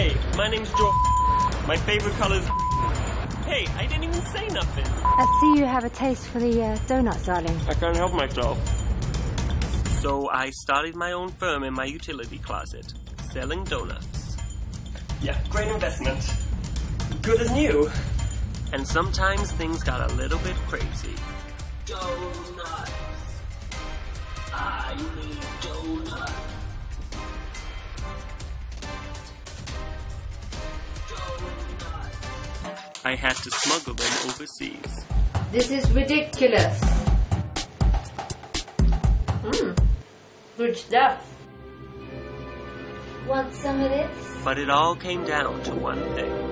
Hey, my name's George. My favorite color's. Hey, I didn't even say nothing. I see you have a taste for the uh, donuts, darling. I can't help myself. So I started my own firm in my utility closet, selling donuts. Yeah, great investment. Good as new. And sometimes things got a little bit crazy. Donuts. I need donuts. I had to smuggle them overseas. This is ridiculous. Mmm. Good stuff. Want some of this? But it all came down to one thing.